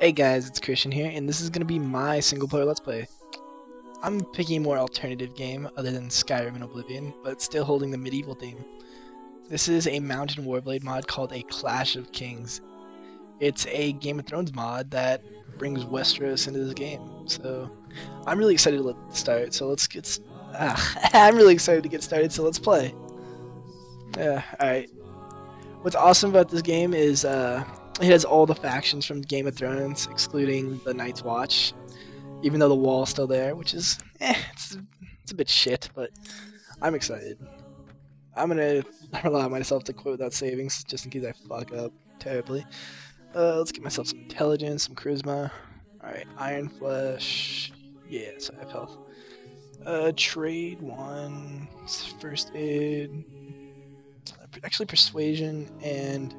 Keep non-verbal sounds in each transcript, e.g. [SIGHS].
Hey guys, it's Christian here, and this is going to be my single player Let's Play. I'm picking a more alternative game other than Skyrim and Oblivion, but still holding the medieval theme. This is a Mountain Warblade mod called A Clash of Kings. It's a Game of Thrones mod that brings Westeros into this game, so I'm really excited to start, so let's get... Ah, [LAUGHS] I'm really excited to get started, so let's play. Yeah, alright. What's awesome about this game is, uh, it has all the factions from Game of Thrones, excluding the Night's Watch. Even though the wall's still there, which is, eh, it's, it's a bit shit, but I'm excited. I'm gonna [LAUGHS] allow myself to quit without savings, just in case I fuck up terribly. Uh, let's get myself some intelligence, some charisma. Alright, Iron Flesh. Yeah, so I have health. Uh, trade one, first aid. Actually, persuasion and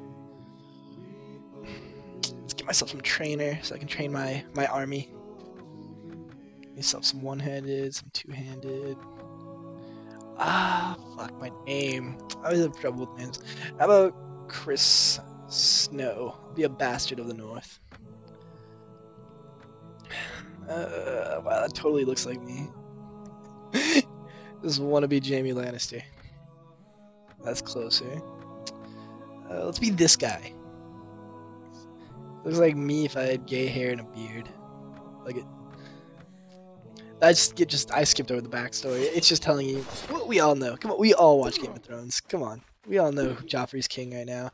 myself some trainer so I can train my, my army. Get myself some one-handed, some two-handed. Ah, fuck my name. I always have trouble with names. How about Chris Snow? Be a bastard of the North. [SIGHS] Uh, wow, that totally looks like me. [LAUGHS] Just want to be Jaime Lannister. That's closer. Uh, let's be this guy. Looks like me if I had gay hair and a beard. Like it. I just get just I skipped over the backstory. It's just telling you what we all know. Come on, we all watch Game of Thrones. Come on, we all know Joffrey's king right now.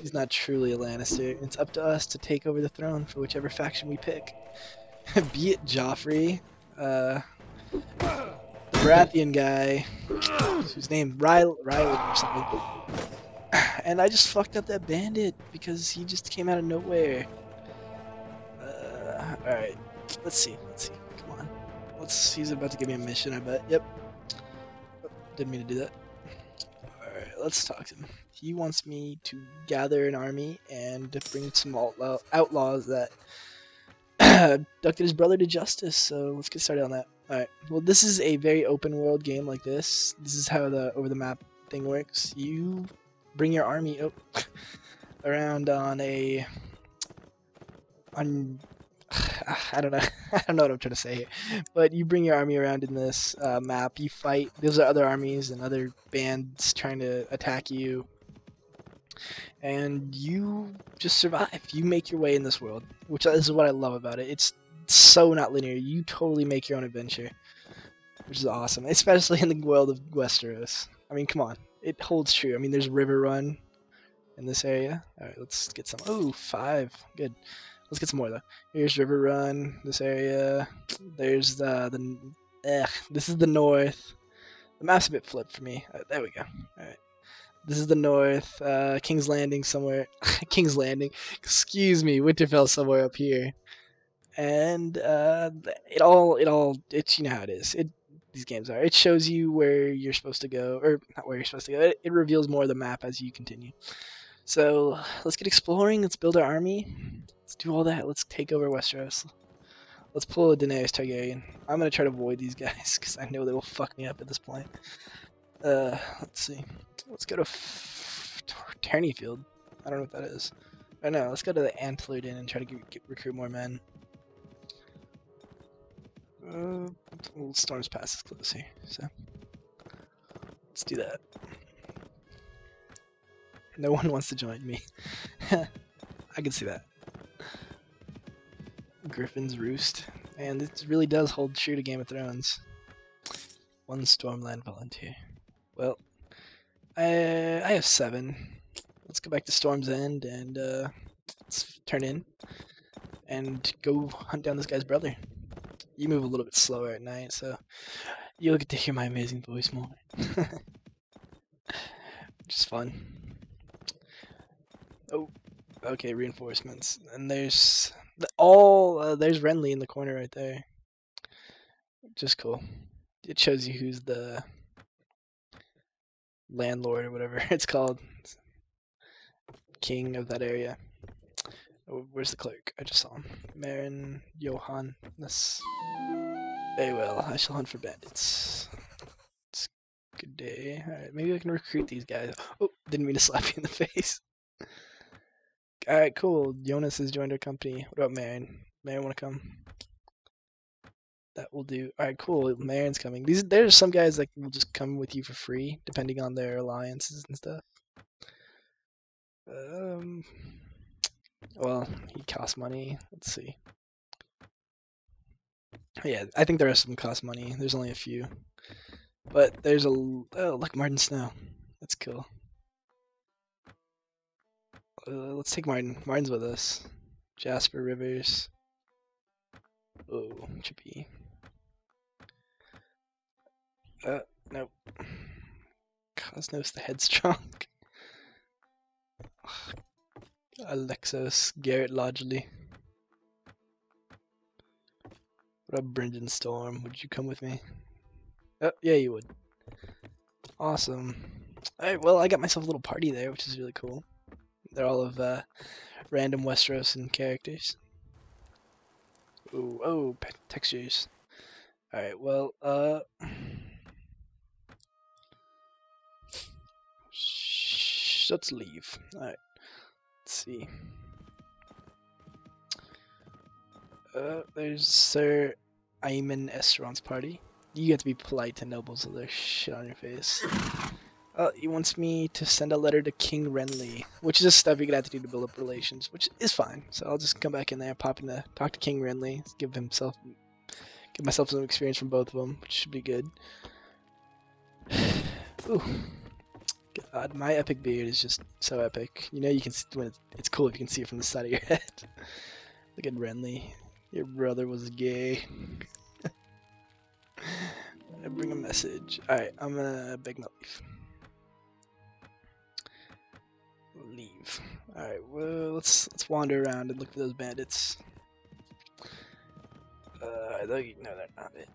He's not truly a Lannister. It's up to us to take over the throne for whichever faction we pick. [LAUGHS] Be it Joffrey, uh, the Baratheon guy, whose name Riley, Riley or something and I just fucked up that bandit because he just came out of nowhere. Uh, Alright, let's see, let's see, come on. Let's, he's about to give me a mission, I bet. Yep. Oh, didn't mean to do that. Alright, let's talk to him. He wants me to gather an army and bring some outlaw outlaws that [COUGHS] abducted his brother to justice, so let's get started on that. Alright, well this is a very open world game like this. This is how the over the map thing works. You bring your army [LAUGHS] around on a on [SIGHS] I don't know [LAUGHS] I don't know what I'm trying to say here, but you bring your army around in this uh, map. You fight. Those are other armies and other bands trying to attack you, and you just survive. You make your way in this world, which is what I love about it. It's so not linear. You totally make your own adventure, which is awesome, especially in the world of Westeros. I mean, come on it holds true. I mean, there's Riverrun in this area. All right, let's get some. Oh, five. Good. Let's get some more though. Here's Riverrun. This area. There's the the. Eh, this is the north. The map's a bit flipped for me. Right, there we go. All right. This is the north. Uh, King's Landing somewhere. [LAUGHS] King's Landing. Excuse me. Winterfell somewhere up here. And uh, it all it all it's you know how it is. It these games are. It shows you where you're supposed to go, or not where you're supposed to go. It, it reveals more of the map as you continue. So let's get exploring. Let's build our army. Let's do all that. Let's take over Westeros. Let's pull a Daenerys Targaryen. I'm gonna try to avoid these [LAUGHS] guys because I know they will fuck me up at this point. Uh, let's see. Let's go to Tourneyfield. I don't know what that is. I know. Let's go to the Antlered Inn and try to get, get, recruit more men. Uh, well, Storm's Pass is close here, so let's do that. No one [LAUGHS] wants to join me. [LAUGHS] I can see that. Griffin's Roost. And it really does hold true to Game of Thrones. One Stormland volunteer. Well, I, I have seven. Let's go back to Storm's End and uh, let's turn in and go hunt down this guy's brother you move a little bit slower at night, so you'll get to hear my amazing voice more. [LAUGHS] Just fun. Oh, okay, reinforcements. And there's all, uh, there's Renly in the corner right there. Just cool. It shows you who's the landlord or whatever [LAUGHS] it's called. King of that area. Oh, where's the clerk? I just saw him. Marin Johan. This. Very well. I shall hunt for bandits. It's good day. Alright, maybe I can recruit these guys. Oh, didn't mean to [LAUGHS] slap you in the face. All right, cool. Jonas has joined our company. What about Marin? Marin, want to come? That will do. All right, cool. Marin's coming. These there's some guys that will just come with you for free, depending on their alliances and stuff. Um, well, he costs money. Let's see. Yeah, I think the rest of them cost money. There's only a few, but there's a oh look, Martin Snow. That's cool. Uh, let's take Martin. Martin's with us. Jasper Rivers. Oh, Chippy. Uh, nope. Cosmos the Headstrong. [LAUGHS] Alexos, Garrett Lodgley. What up, Brendan Storm? Would you come with me? Oh, yeah, you would. Awesome. Alright, well, I got myself a little party there, which is really cool. They're all of uh, random Westerosan characters. Ooh, oh, textures. Alright, well, uh... [SIGHS] Let's leave. Alright. Let's see. Uh, there's Sir Ayman Estron's party. You have to be polite to nobles so there's shit on your face. Uh, he wants me to send a letter to King Renly, which is just stuff you're gonna have to do to build up relations, which is fine. So I'll just come back in there, pop in to talk to King Renly, give himself, give myself some experience from both of them, which should be good. [SIGHS] Ooh, God, my epic beard is just so epic. You know, you can see when it's, it's cool if you can see it from the side of your [LAUGHS] head. Look at Renly. Your brother was gay. [LAUGHS] I bring a message. Alright, I'm gonna beg my leave. Leave. Alright, well let's let's wander around and look for those bandits. Uh no they're not it.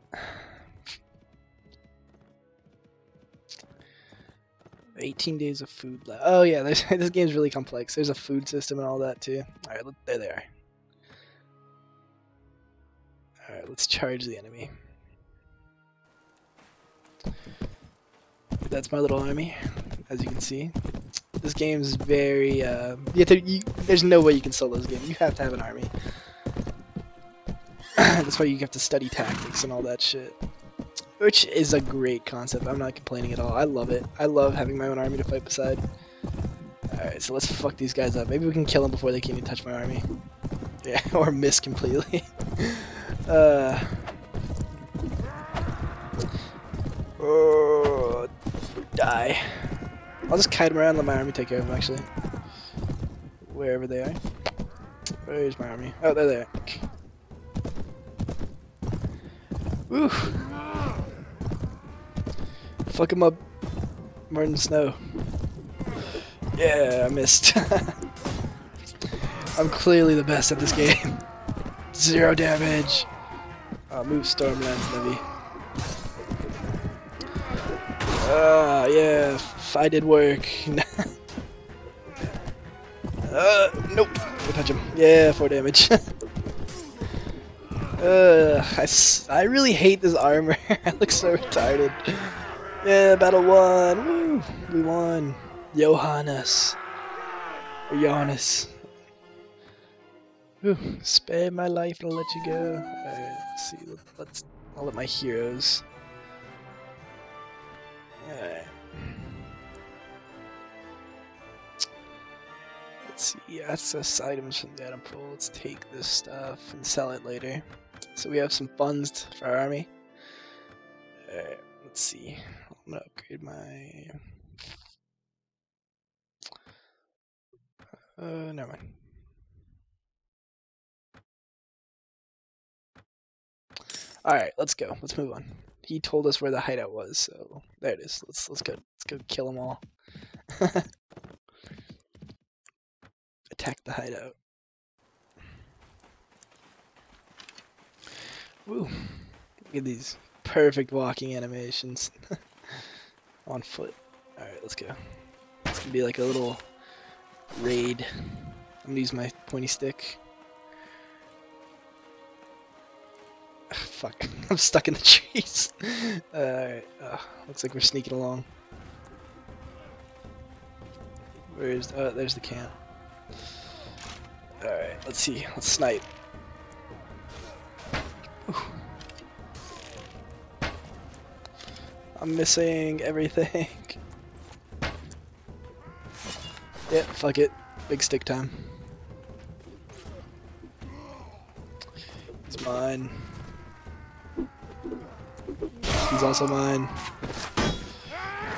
18 days of food left. Oh yeah, [LAUGHS] this game's really complex. There's a food system and all that too. Alright, there they are. Alright, let's charge the enemy. That's my little army, as you can see. This game is very, uh, you to, you, there's no way you can solo this game. You have to have an army. [CLEARS THROAT] That's why you have to study tactics and all that shit. Which is a great concept. I'm not complaining at all. I love it. I love having my own army to fight beside. Alright, so let's fuck these guys up. Maybe we can kill them before they can even touch my army. [LAUGHS] Yeah, [LAUGHS] or miss completely. [LAUGHS] uh... Oh, die. I'll just kite them around let my army take care of them, actually. Wherever they are. Where's my army? Oh, there there. Woo! Fuck him up, Martin Snow. Yeah, I missed. [LAUGHS] I'm clearly the best at this game. [LAUGHS] Zero damage. I'll move Stormlands, Levy. Ah, uh, yeah, I did work. [LAUGHS] uh, nope. Don't touch him. Yeah, 4 damage. uh, I, I really hate this armor. I look so retarded. Yeah, battle won. Woo! We won. Johannes. Johannes. Whew. Spare my life and I'll let you go. Alright, let's see. Let's. I'll let my heroes. Alright. Let's see, access items from the item pool. Let's take this stuff and sell it later. So we have some funds for our army. Alright, let's see. I'm gonna upgrade my... Uh, never mind. Alright, let's go. Let's move on. He told us where the hideout was, so there it is. Let's let's go let's go kill them all. [LAUGHS] attack the hideout. Woo! Look at these perfect walking animations. [LAUGHS] On foot. Alright, let's go. It's gonna be like a little raid. I'm gonna use my pointy stick. [LAUGHS] Fuck, [LAUGHS] I'm stuck in the trees. [LAUGHS] Alright, uh, looks like we're sneaking along. Where's, oh, there's the camp. Alright, let's see. Let's snipe. I'm missing everything. [LAUGHS] yeah, fuck it. Big stick time. It's mine. He's also mine.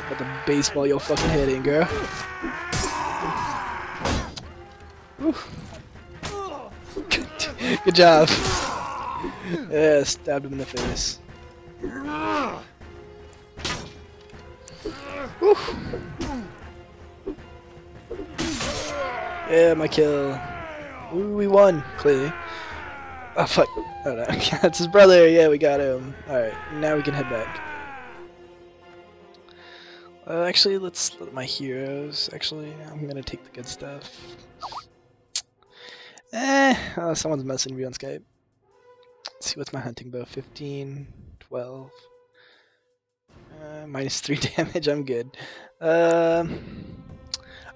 Got the baseball your fucking head in, girl. [LAUGHS] Good job. [LAUGHS] Yeah, stabbed him in the face. Woo. Yeah, my kill. Ooh, we won, clearly. Oh, fuck. Oh, no. [LAUGHS] That's his brother. Yeah, we got him. Alright, now we can head back. Uh, actually, let's let my heroes. Actually, I'm gonna take the good stuff. Eh, oh, someone's messaging me on Skype. Let's see, what's my hunting bow? 15, 12. Uh, minus 3 [LAUGHS] damage, I'm good. Um,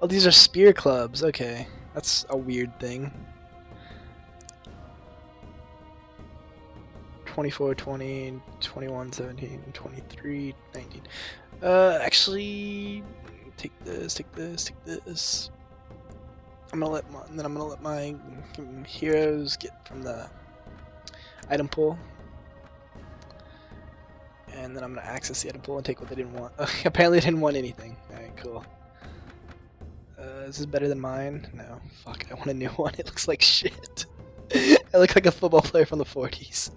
oh, these are spear clubs. Okay, that's a weird thing. 24, 20, 21, 17, 23, 19. Uh, actually, take this, take this, take this. I'm gonna let my, then I'm gonna let my heroes get from the item pool. And then I'm gonna access the item pool and take what they didn't want. [LAUGHS] apparently they didn't want anything. Alright, cool. Uh, is this better than mine? No. Fuck, I want a new [LAUGHS] one. It looks like shit. [LAUGHS] I look like a football player from the 40s.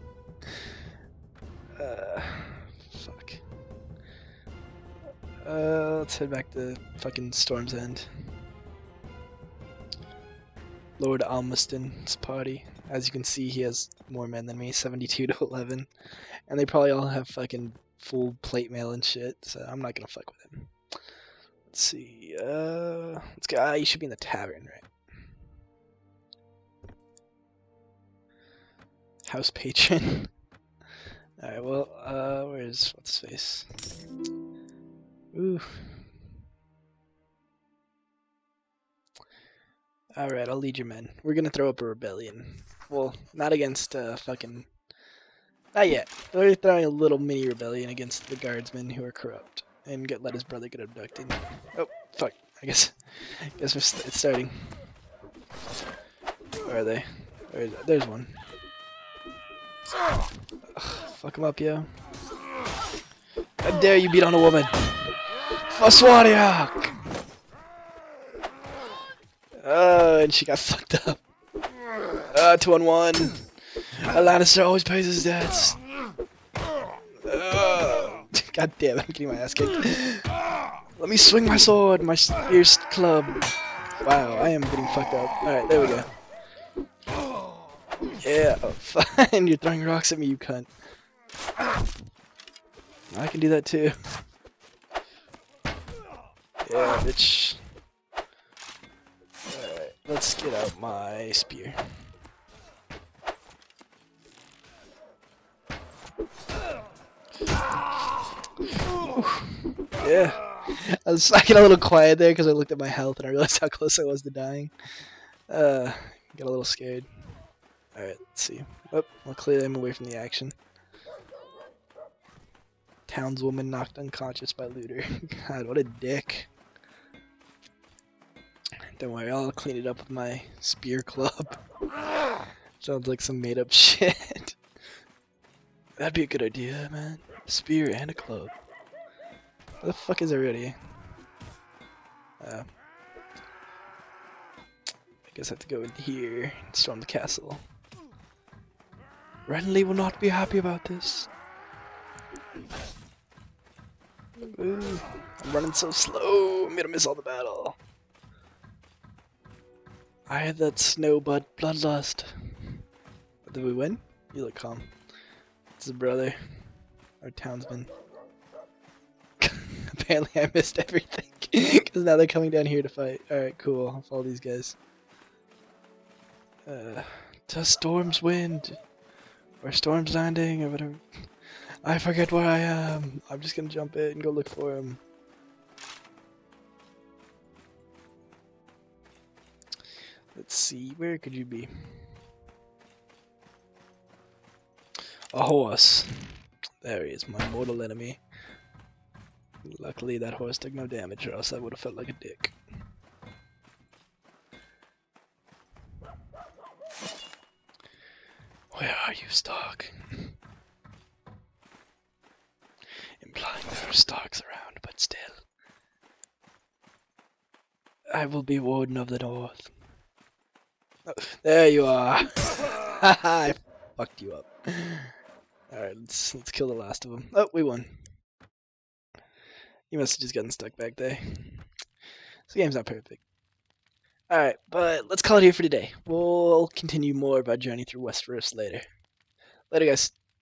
Uh, fuck. Uh, let's head back to fucking Storm's End. Lord Almaston's party. As you can see, he has more men than me, 72 to 11. And they probably all have fucking full plate mail and shit, so I'm not gonna fuck with him. Let's see, uh, let's go, ah, you should be in the tavern, right? House patron. [LAUGHS] Alright, well, uh, where's, what's face? Ooh. Alright, I'll lead your men. We're gonna throw up a rebellion. Well, not against, uh, fucking... Not yet. We're throwing a little mini rebellion against the guardsmen who are corrupt. And get let his brother get abducted. Oh, fuck. I guess... I guess st it's starting. Where are they? Where is There's one. Ugh, fuck him up, yo. How dare you beat on a woman? Foswariak! Oh, and she got fucked up. Uh, two on one. A Lannister always pays his debts. [LAUGHS] God damn I'm getting my ass kicked. Let me swing my sword, my fierce club. Wow, I am getting fucked up. Alright, there we go. Yeah, oh, [LAUGHS] fine. You're throwing rocks at me, you cunt. I can do that too. Yeah, bitch. Alright, let's get out my spear. Yeah. I was [LAUGHS] I a little quiet there because I looked at my health and I realized [LAUGHS] how close I was to dying. Uh, got a little scared. Alright, let's see. Oh, I'll clear them away from the action. Townswoman knocked unconscious by looter. [LAUGHS] God, what a dick. Don't worry, I'll clean it up with my spear club. Sounds like some made up shit. That'd be a good idea, man. Spear and a club. Where the fuck is everybody? Uh, I guess I have to go in here and storm the castle. Renly will not be happy about this. Ooh, I'm running so slow. I'm gonna miss all the battle. I had that snowbud bloodlust. Did we win? You look calm. It's a brother. Our townsman. [LAUGHS] Apparently I missed everything. [LAUGHS] Because now they're coming down here to fight. Alright, cool. I'll follow these guys. Uh, to Storm's Wind. Or Storm's Landing, or whatever. I forget where I am. I'm just gonna jump in and go look for him. Let's see, where could you be? A horse. There he is, my mortal enemy. Luckily that horse took no damage or else I would have felt like a dick. Where are you, Stark? Implying there are Starks around, but still. I will be Warden of the North. Oh, there you are! [LAUGHS] I fucked you up. Alright, let's, let's kill the last of them. Oh, we won. You must have just gotten stuck back there. This game's not perfect. Alright, but let's call it here for today. We'll continue more of our journey through Westeros later. Later, guys.